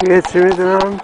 Geçimini